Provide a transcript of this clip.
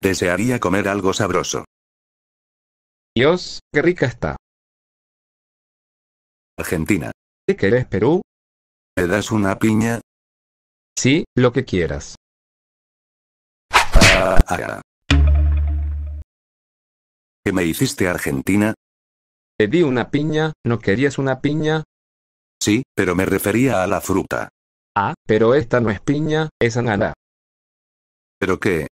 Desearía comer algo sabroso. Dios, qué rica está. Argentina. ¿Qué querés, Perú? ¿Me das una piña? Sí, lo que quieras. Ah, ah, ¿Qué me hiciste Argentina? Te di una piña, ¿no querías una piña? Sí, pero me refería a la fruta. Ah, pero esta no es piña, es ananá. ¿Pero qué?